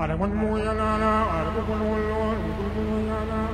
Ara wan mo yana ara wan mo yana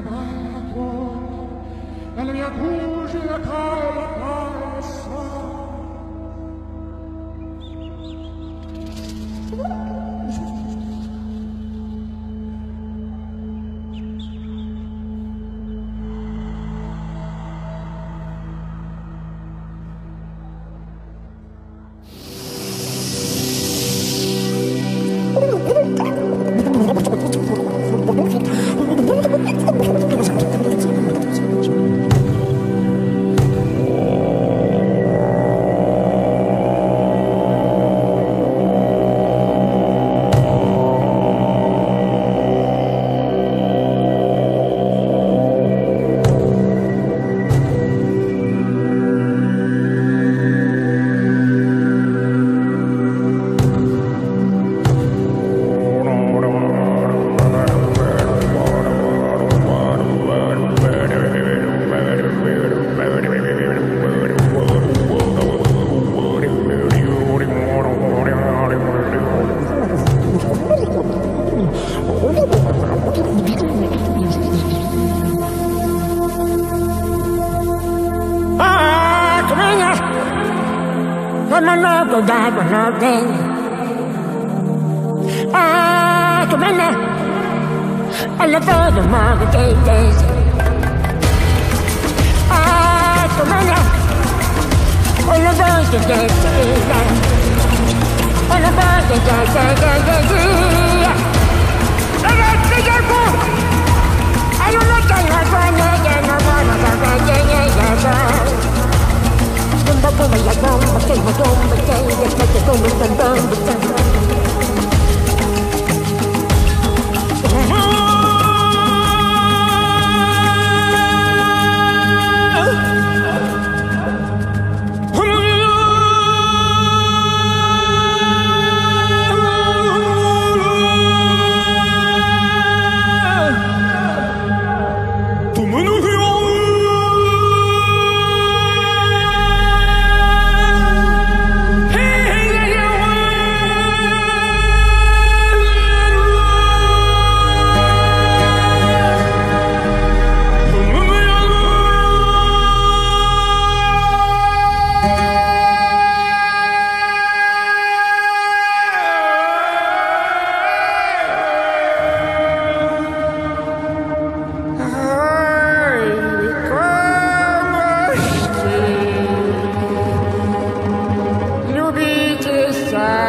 bras à toi, la lumière rouge et la crâne à toi. My love will die for nothing. Ah, come on now. I love all the mother days. Ah, come on now. All of us can get. All of us can get I think I'm cool. I I'm going to get no. side.